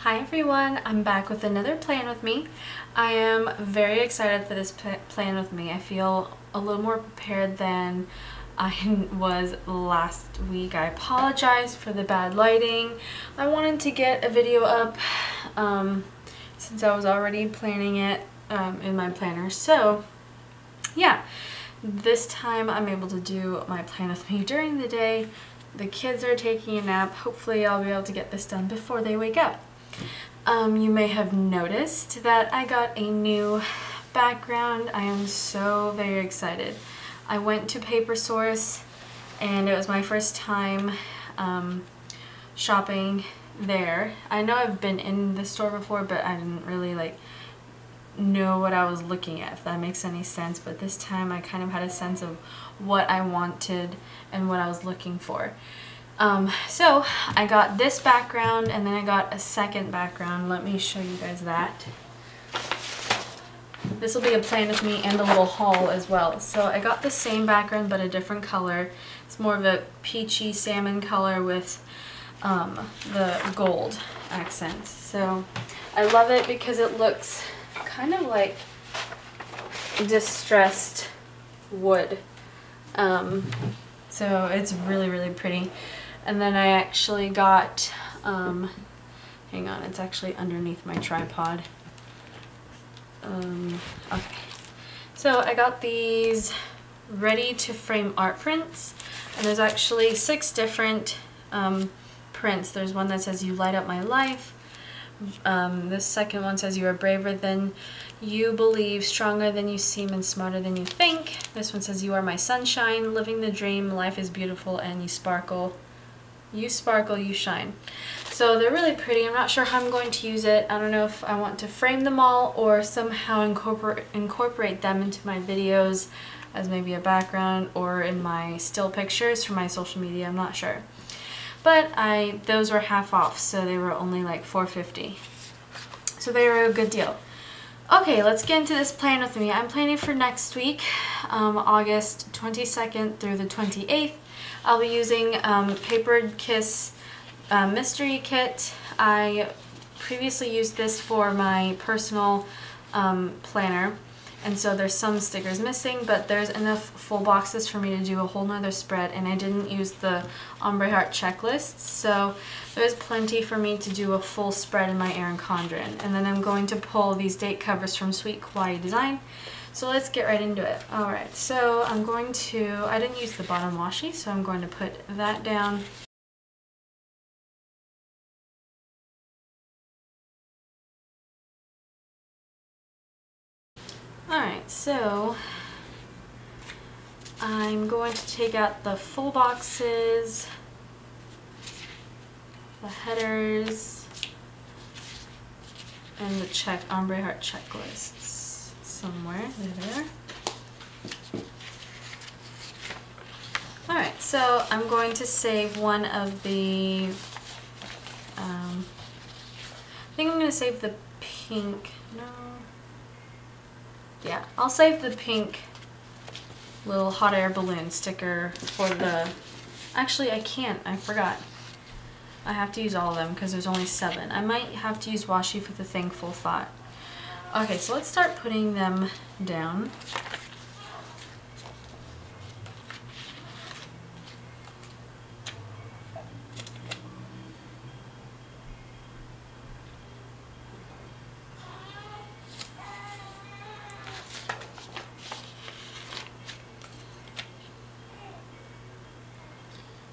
Hi everyone, I'm back with another plan with me. I am very excited for this plan with me. I feel a little more prepared than I was last week. I apologize for the bad lighting. I wanted to get a video up um, since I was already planning it um, in my planner. So yeah, this time I'm able to do my plan with me during the day. The kids are taking a nap. Hopefully I'll be able to get this done before they wake up. Um, you may have noticed that I got a new background. I am so very excited. I went to Paper Source and it was my first time um, shopping there. I know I've been in the store before but I didn't really like know what I was looking at if that makes any sense but this time I kind of had a sense of what I wanted and what I was looking for. Um, so I got this background and then I got a second background. Let me show you guys that. This will be a plan with me and a little haul as well. So I got the same background but a different color. It's more of a peachy salmon color with um, the gold accents. So I love it because it looks kind of like distressed wood. Um, so it's really, really pretty. And then I actually got, um, hang on, it's actually underneath my tripod. Um, okay. So I got these ready to frame art prints. And there's actually six different um, prints. There's one that says you light up my life. Um, the second one says you are braver than you believe, stronger than you seem, and smarter than you think. This one says you are my sunshine, living the dream, life is beautiful, and you sparkle you sparkle, you shine. So they're really pretty. I'm not sure how I'm going to use it. I don't know if I want to frame them all or somehow incorporate, incorporate them into my videos as maybe a background or in my still pictures for my social media. I'm not sure. But I those were half off, so they were only like 450 So they were a good deal. Okay, let's get into this plan with me. I'm planning for next week, um, August 22nd through the 28th. I'll be using um, Papered Kiss uh, Mystery Kit. I previously used this for my personal um, planner and so there's some stickers missing but there's enough full boxes for me to do a whole nother spread and I didn't use the ombre heart checklist so there's plenty for me to do a full spread in my Erin Condren and then I'm going to pull these date covers from Sweet Kawaii Design so let's get right into it. Alright, so I'm going to, I didn't use the bottom washi, so I'm going to put that down. Alright, so I'm going to take out the full boxes, the headers, and the check ombre heart checklists somewhere. There Alright, so I'm going to save one of the, um, I think I'm going to save the pink, no, yeah, I'll save the pink little hot air balloon sticker for the, actually I can't, I forgot. I have to use all of them because there's only seven. I might have to use washi for the thankful thought. Okay, so let's start putting them down.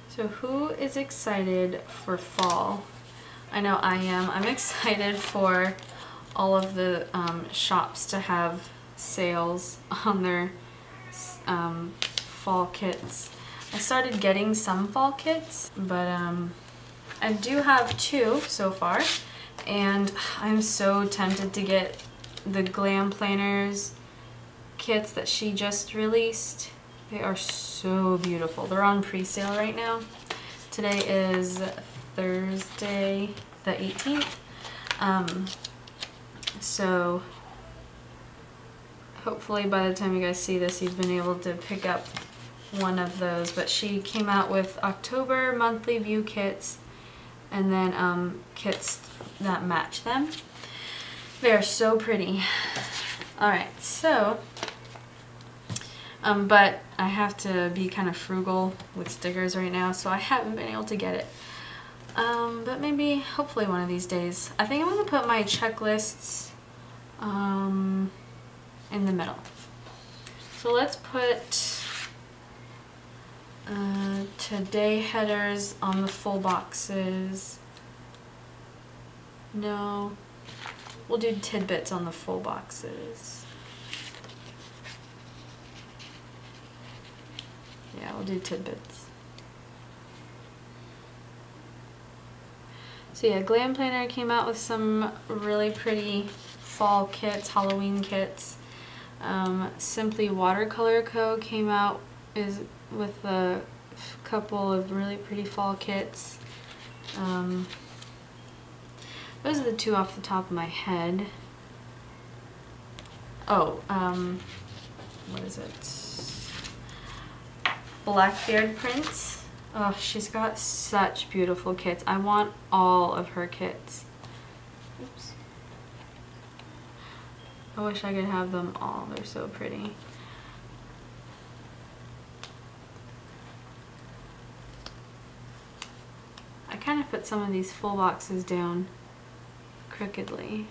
So who is excited for fall? I know I am. I'm excited for all of the um, shops to have sales on their um, fall kits. I started getting some fall kits, but um, I do have two so far, and I'm so tempted to get the Glam Planners kits that she just released. They are so beautiful. They're on pre-sale right now. Today is Thursday the 18th. Um, so hopefully by the time you guys see this you've been able to pick up one of those but she came out with October monthly view kits and then um, kits that match them. They're so pretty. Alright, so, um, but I have to be kind of frugal with stickers right now, so I haven't been able to get it. Um, but maybe, hopefully one of these days. I think I'm to put my checklists um, in the middle. So let's put uh, today headers on the full boxes. No, we'll do tidbits on the full boxes. Yeah, we'll do tidbits. So yeah, Glam Planner came out with some really pretty fall kits, Halloween kits. Um, Simply Watercolor Co. came out is with a couple of really pretty fall kits. Um, those are the two off the top of my head. Oh, um, what is it? Blackbeard Prints. Oh, she's got such beautiful kits. I want all of her kits. I wish I could have them all. They're so pretty. I kind of put some of these full boxes down crookedly.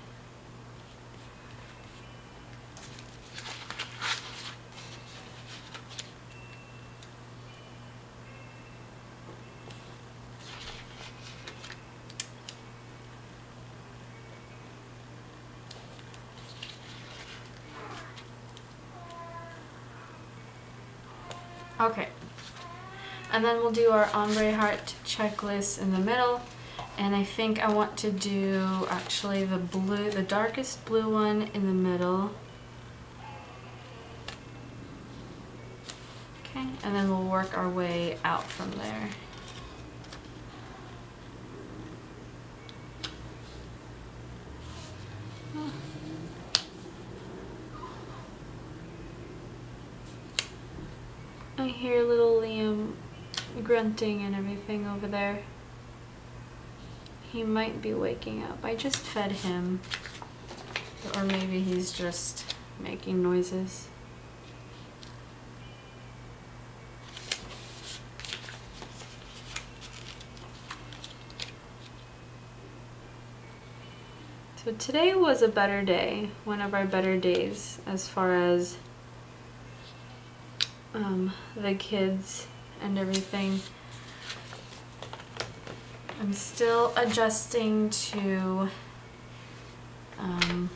Okay. And then we'll do our ombre heart checklist in the middle. And I think I want to do actually the blue, the darkest blue one in the middle. Okay, and then we'll work our way out from there. Hear little Liam grunting and everything over there. He might be waking up. I just fed him. Or maybe he's just making noises. So today was a better day, one of our better days as far as um, the kids and everything. I'm still adjusting to um,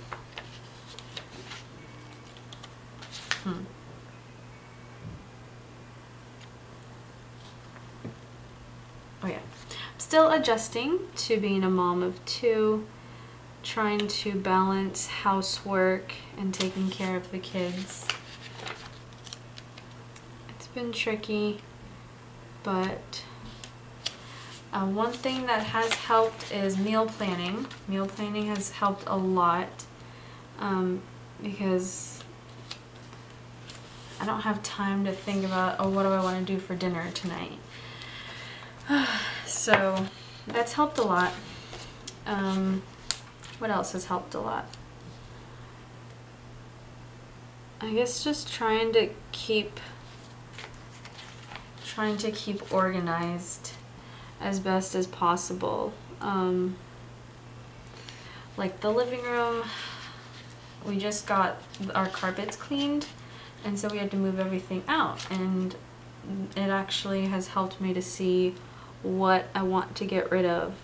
hmm. Oh yeah. I'm still adjusting to being a mom of two, trying to balance housework and taking care of the kids been tricky, but uh, one thing that has helped is meal planning. Meal planning has helped a lot um, because I don't have time to think about, oh, what do I want to do for dinner tonight? so that's helped a lot. Um, what else has helped a lot? I guess just trying to keep trying to keep organized as best as possible. Um, like the living room, we just got our carpets cleaned and so we had to move everything out and it actually has helped me to see what I want to get rid of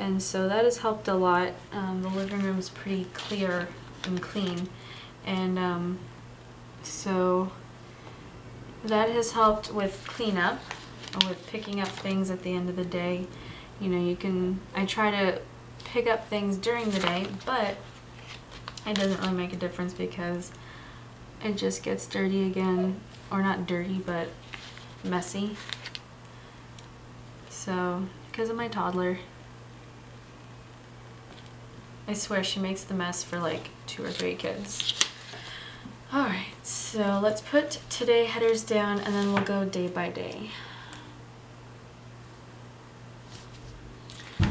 and so that has helped a lot. Um, the living room is pretty clear and clean and um, so that has helped with cleanup, with picking up things at the end of the day. You know, you can, I try to pick up things during the day, but it doesn't really make a difference because it just gets dirty again, or not dirty, but messy. So, because of my toddler, I swear she makes the mess for like two or three kids. Alright, so let's put today headers down and then we'll go day by day.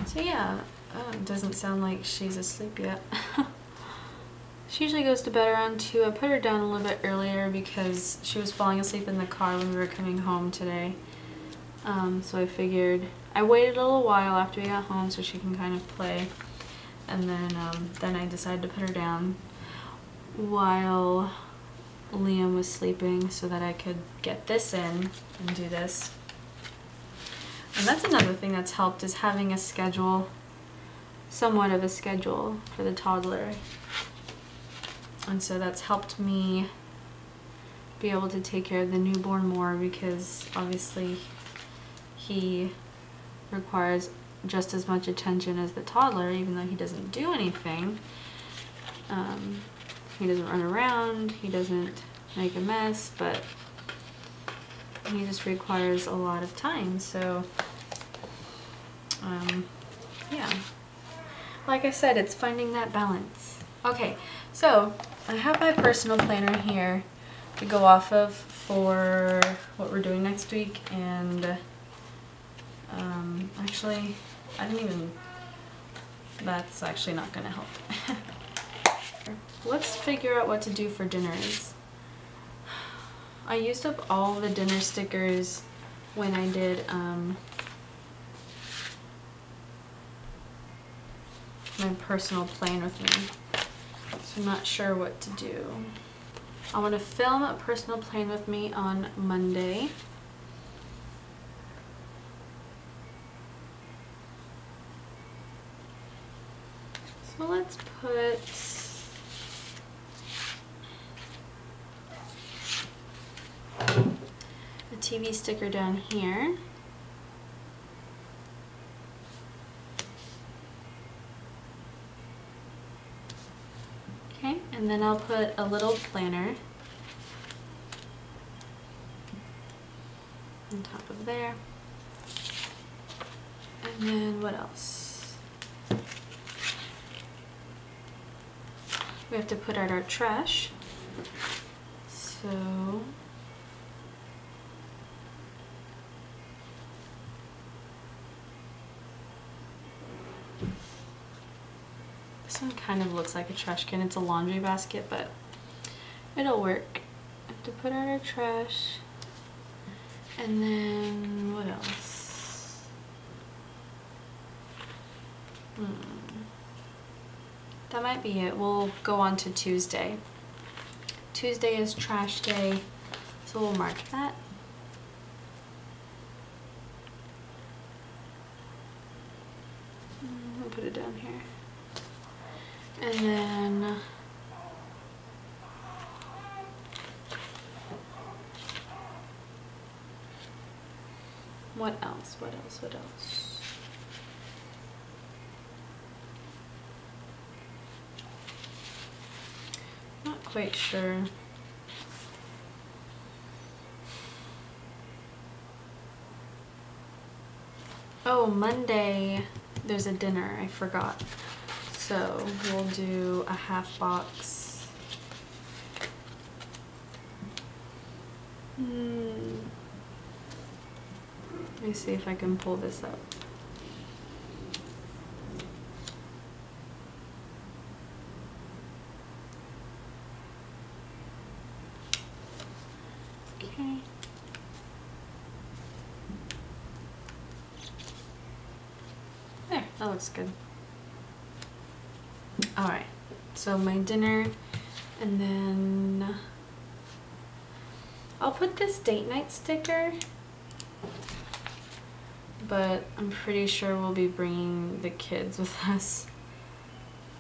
So yeah, it doesn't sound like she's asleep yet. she usually goes to bed around 2. I put her down a little bit earlier because she was falling asleep in the car when we were coming home today. Um, so I figured I waited a little while after we got home so she can kind of play. And then, um, then I decided to put her down while Liam was sleeping so that I could get this in and do this. And that's another thing that's helped is having a schedule, somewhat of a schedule for the toddler. And so that's helped me be able to take care of the newborn more because obviously he requires just as much attention as the toddler even though he doesn't do anything. Um, he doesn't run around, he doesn't make a mess, but he just requires a lot of time. So, um, yeah. Like I said, it's finding that balance. Okay, so I have my personal planner here to go off of for what we're doing next week and um, actually I didn't even that's actually not gonna help let's figure out what to do for dinners I used up all the dinner stickers when I did um, my personal plan with me. So I'm not sure what to do. I want to film a personal plan with me on Monday. So let's put TV sticker down here. Okay, and then I'll put a little planner on top of there. And then what else? We have to put out our trash. So This one kind of looks like a trash can. It's a laundry basket, but it'll work. I have to put out our trash. And then what else? Hmm. That might be it. We'll go on to Tuesday. Tuesday is trash day, so we'll mark that. Hmm, I'll put it down here. And then what else? What else? Not quite sure. Oh, Monday there's a dinner. I forgot. So we'll do a half box. Hmm. Let me see if I can pull this up. Okay. There, that looks good. All right, so my dinner and then I'll put this date night sticker, but I'm pretty sure we'll be bringing the kids with us.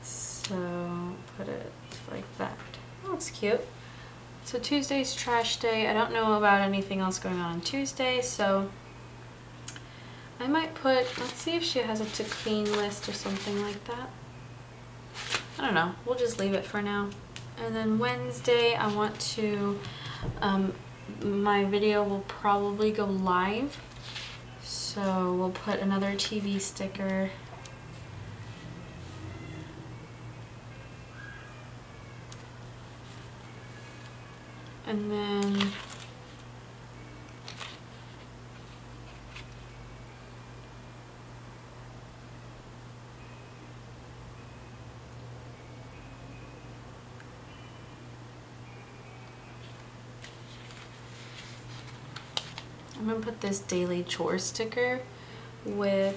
So put it like that. It's cute. So Tuesday's trash day. I don't know about anything else going on on Tuesday, so I might put, let's see if she has a to clean list or something like that. I don't know. We'll just leave it for now. And then Wednesday, I want to, um, my video will probably go live. So we'll put another TV sticker. And then I'm gonna put this daily chore sticker with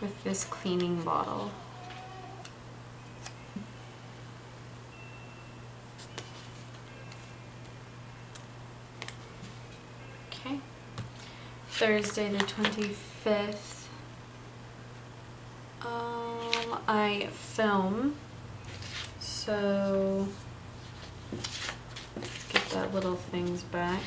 with this cleaning bottle. Okay. Thursday the 25th. Um, I film. So let's get that little things back.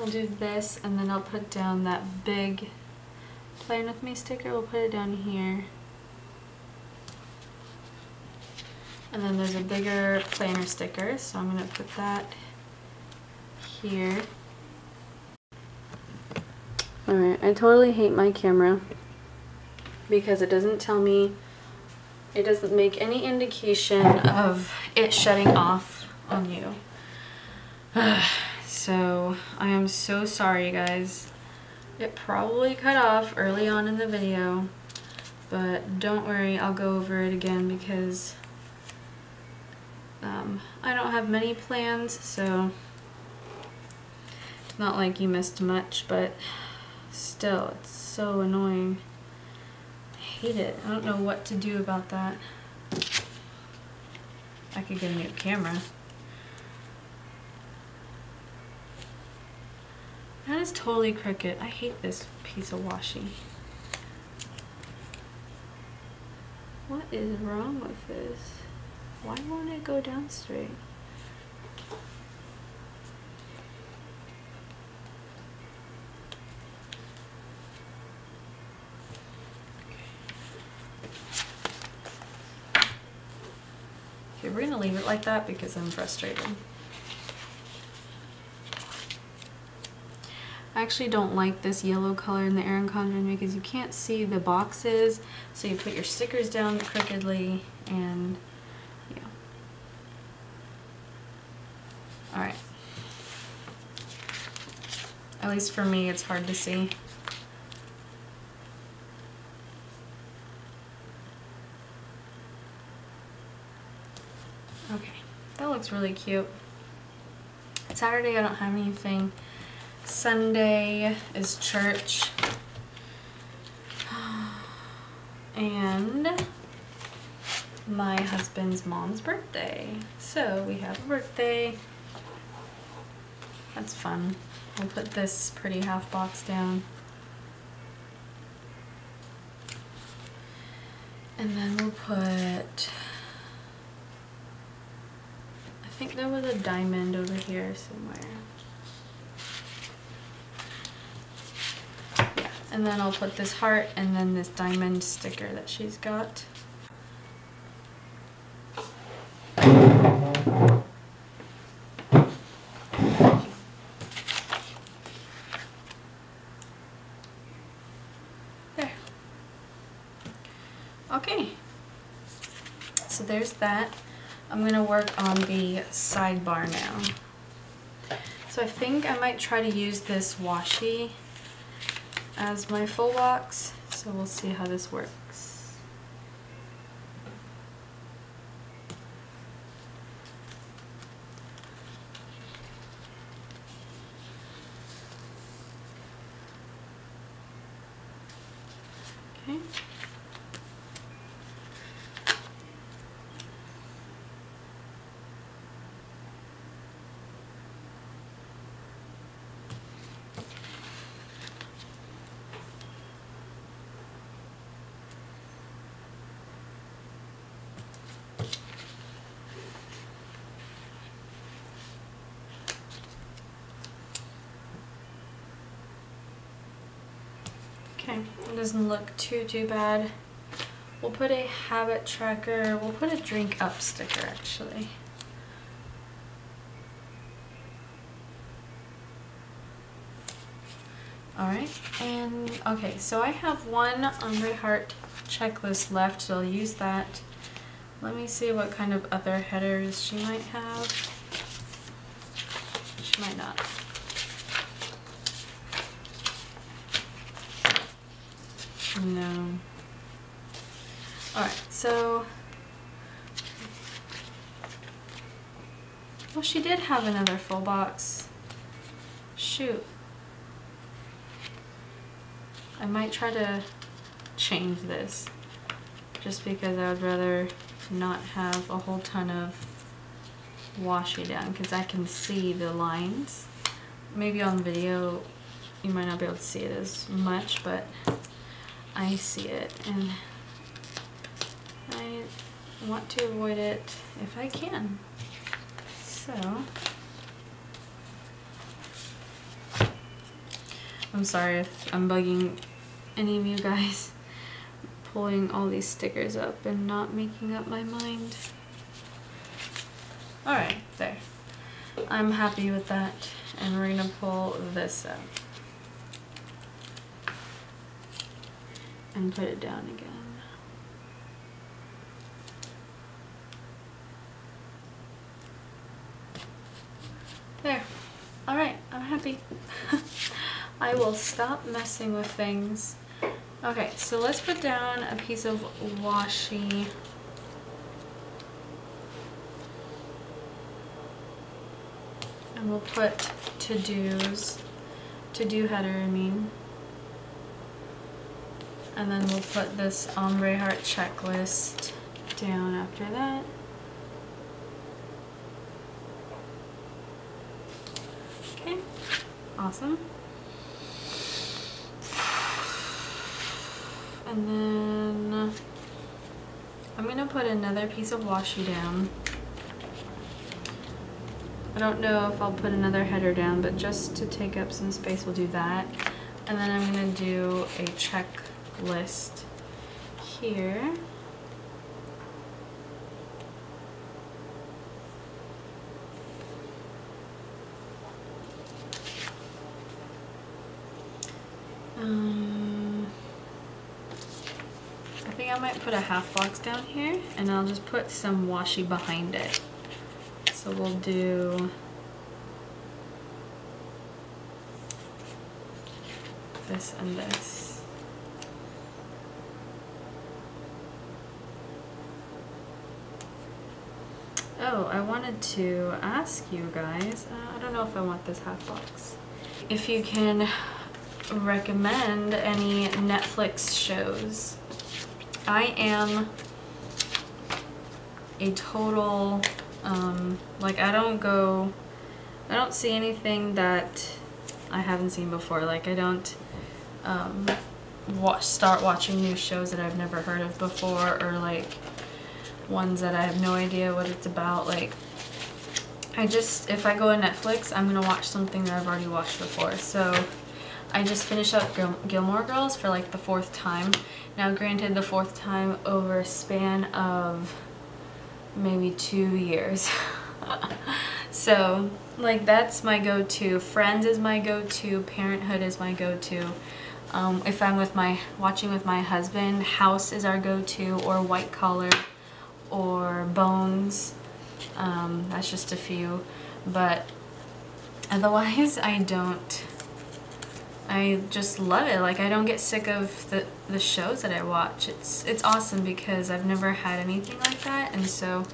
I'll do this and then I'll put down that big Plan With Me sticker. We'll put it down here. And then there's a bigger planner sticker, so I'm going to put that here. Alright, I totally hate my camera because it doesn't tell me, it doesn't make any indication of it shutting off on you. so I am so sorry guys. It probably cut off early on in the video, but don't worry, I'll go over it again because um, I don't have many plans, so it's not like you missed much, but still, it's so annoying. I hate it. I don't know what to do about that. I could get a new camera. That is totally crooked. I hate this piece of washi. What is wrong with this? Why won't it go down straight? Okay, we're gonna leave it like that because I'm frustrated. I actually don't like this yellow color in the Erin Condren because you can't see the boxes, so you put your stickers down crookedly and yeah. Alright. At least for me, it's hard to see. Okay, that looks really cute. Saturday I don't have anything Sunday is church. And my husband's mom's birthday. So we have a birthday. That's fun. We'll put this pretty half box down. And then we'll put, I think there was a diamond over here somewhere. Yeah, And then I'll put this heart and then this diamond sticker that she's got. There. Okay. So there's that. I'm going to work on the sidebar now. So I think I might try to use this washi as my full box, so we'll see how this works. Okay. Okay, it doesn't look too, too bad. We'll put a habit tracker, we'll put a drink up sticker actually. Alright, and okay, so I have one Ombre Heart checklist left, so I'll use that. Let me see what kind of other headers she might have. She might not. No. Alright, so... Well, she did have another full box. Shoot. I might try to change this just because I would rather not have a whole ton of washi down because I can see the lines. Maybe on video you might not be able to see it as much, but I see it and I want to avoid it if I can. So, I'm sorry if I'm bugging any of you guys pulling all these stickers up and not making up my mind. Alright, there. I'm happy with that and we're gonna pull this up and put it down again. There. Alright, I'm happy. I will stop messing with things. Okay, so let's put down a piece of washi. And we'll put to-dos, to-do header, I mean. And then we'll put this ombre heart checklist down after that. Okay, awesome. And then I'm gonna put another piece of washi down. I don't know if I'll put another header down, but just to take up some space, we'll do that. And then I'm gonna do a checklist here. Um, I think I might put a half box down here and I'll just put some washi behind it. So we'll do this and this. Oh, I wanted to ask you guys, uh, I don't know if I want this half box. If you can recommend any Netflix shows. I am a total, um, like I don't go, I don't see anything that I haven't seen before. Like I don't um, watch, start watching new shows that I've never heard of before or like ones that I have no idea what it's about. Like I just, if I go on Netflix, I'm going to watch something that I've already watched before. So I just finished up Gil Gilmore Girls for like the fourth time. Now granted the fourth time over a span of maybe two years. so like that's my go-to. Friends is my go-to. Parenthood is my go-to. Um, if I'm with my watching with my husband, House is our go-to or White Collar or Bones. Um, that's just a few. But otherwise I don't I just love it. Like I don't get sick of the the shows that I watch. It's it's awesome because I've never had anything like that, and so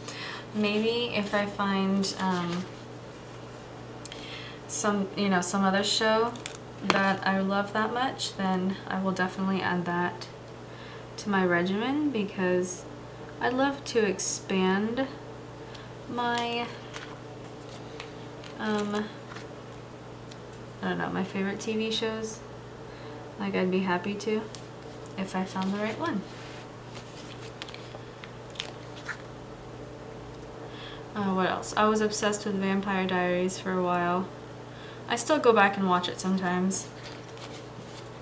maybe if I find um, some you know some other show that I love that much, then I will definitely add that to my regimen because I'd love to expand my um, I don't know, my favorite TV shows. Like I'd be happy to if I found the right one. Uh, what else? I was obsessed with Vampire Diaries for a while. I still go back and watch it sometimes.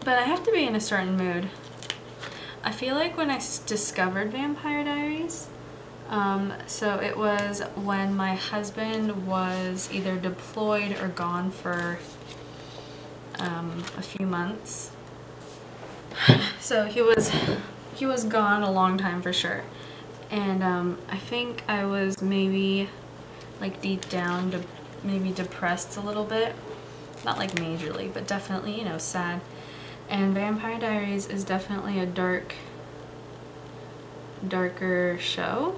But I have to be in a certain mood. I feel like when I discovered Vampire Diaries, um, so it was when my husband was either deployed or gone for um, a few months. So he was he was gone a long time for sure. And um, I think I was maybe like deep down, de maybe depressed a little bit. Not like majorly, but definitely, you know, sad. And Vampire Diaries is definitely a dark, darker show.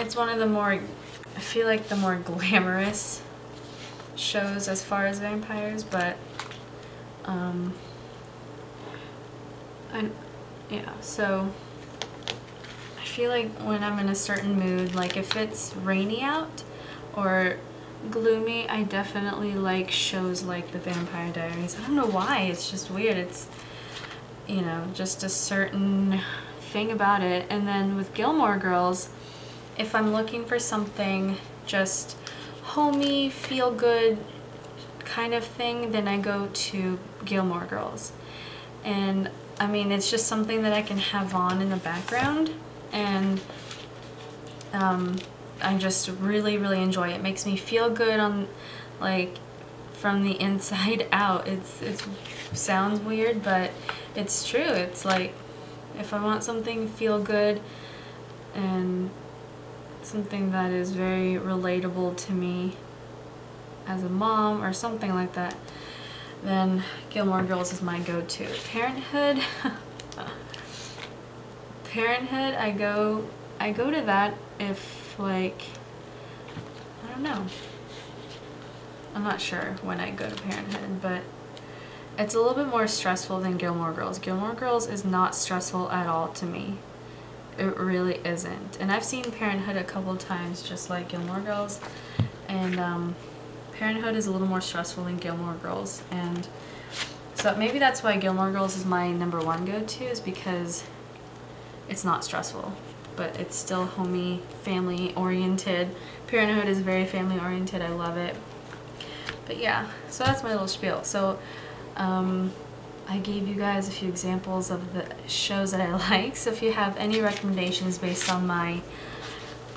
It's one of the more, I feel like the more glamorous shows as far as vampires, but um, I, yeah, so I feel like when I'm in a certain mood, like if it's rainy out or gloomy, I definitely like shows like The Vampire Diaries. I don't know why, it's just weird. It's, you know, just a certain thing about it. And then with Gilmore Girls, if I'm looking for something just homey, feel good kind of thing, then I go to Gilmore Girls. And I mean, it's just something that I can have on in the background and um, I just really, really enjoy it. It makes me feel good on, like, from the inside out. It's, it sounds weird, but it's true. It's like, if I want something feel good and something that is very relatable to me as a mom or something like that, then Gilmore Girls is my go-to. Parenthood, Parenthood, I go, I go to that if like, I don't know. I'm not sure when I go to Parenthood, but it's a little bit more stressful than Gilmore Girls. Gilmore Girls is not stressful at all to me. It really isn't. And I've seen Parenthood a couple times just like Gilmore Girls. And um, Parenthood is a little more stressful than Gilmore Girls. And so maybe that's why Gilmore Girls is my number one go-to is because it's not stressful. But it's still homey, family oriented. Parenthood is very family oriented. I love it. But yeah, so that's my little spiel. So um, I gave you guys a few examples of the shows that I like. So if you have any recommendations based on my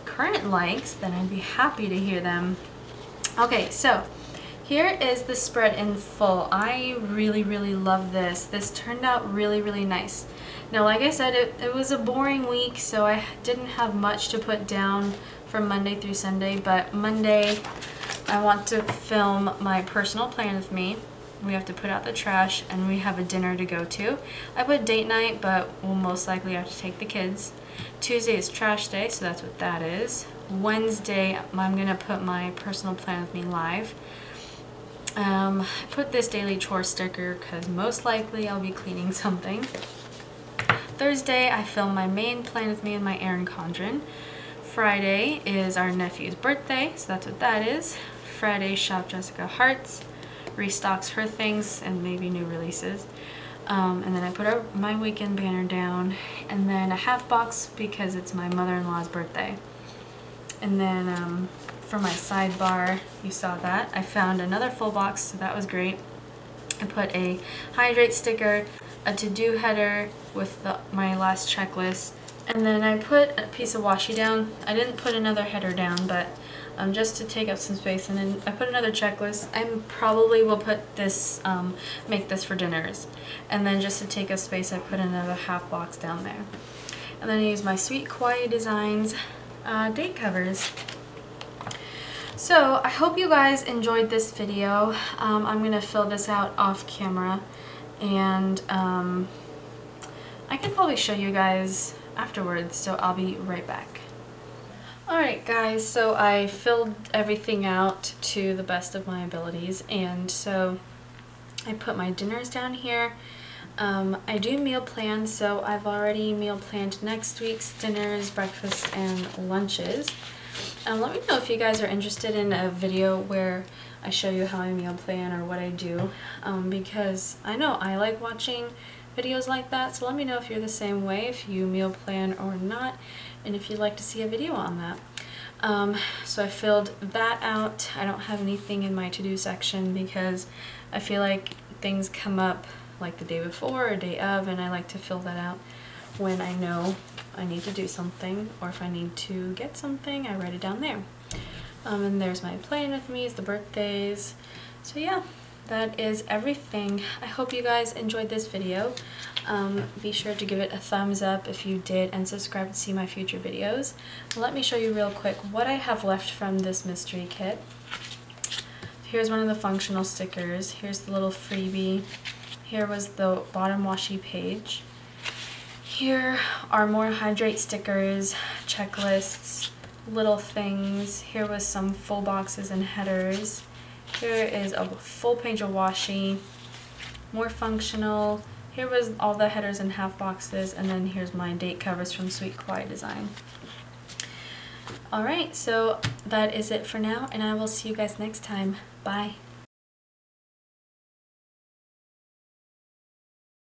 current likes, then I'd be happy to hear them. Okay, so here is the spread in full. I really, really love this. This turned out really, really nice. Now, like I said, it, it was a boring week, so I didn't have much to put down from Monday through Sunday, but Monday I want to film my personal plan with me we have to put out the trash, and we have a dinner to go to. I put date night, but we'll most likely have to take the kids. Tuesday is trash day, so that's what that is. Wednesday, I'm going to put my personal plan with me live. Um, I put this daily chore sticker because most likely I'll be cleaning something. Thursday, I film my main plan with me and my Erin Condren. Friday is our nephew's birthday, so that's what that is. Friday, shop Jessica Hearts restocks her things and maybe new releases. Um, and then I put my weekend banner down and then a half box because it's my mother-in-law's birthday. And then um, for my sidebar, you saw that. I found another full box, so that was great. I put a hydrate sticker, a to-do header with the, my last checklist, and then I put a piece of washi down. I didn't put another header down, but um, just to take up some space. And then I put another checklist. I probably will put this, um, make this for dinners. And then just to take up space, I put another half box down there. And then I use my Sweet Kawaii Designs uh, date covers. So I hope you guys enjoyed this video. Um, I'm going to fill this out off camera and um, I can probably show you guys afterwards so I'll be right back. Alright guys, so I filled everything out to the best of my abilities and so I put my dinners down here. Um, I do meal plan, so I've already meal planned next week's dinners, breakfast, and lunches. Um, let me know if you guys are interested in a video where I show you how I meal plan or what I do um, because I know I like watching videos like that so let me know if you're the same way if you meal plan or not and if you'd like to see a video on that. Um, so I filled that out. I don't have anything in my to-do section because I feel like things come up like the day before or day of and I like to fill that out when I know I need to do something or if I need to get something I write it down there. Um, and there's my plan with me, is the birthdays. So yeah, that is everything. I hope you guys enjoyed this video. Um, be sure to give it a thumbs up if you did and subscribe to see my future videos. Let me show you real quick what I have left from this mystery kit. Here's one of the functional stickers. Here's the little freebie. Here was the bottom washi page. Here are more hydrate stickers, checklists, little things. Here was some full boxes and headers. Here is a full page of washi, more functional. Here was all the headers and half boxes, and then here's my date covers from Sweet Kawaii Design. Alright, so that is it for now, and I will see you guys next time. Bye.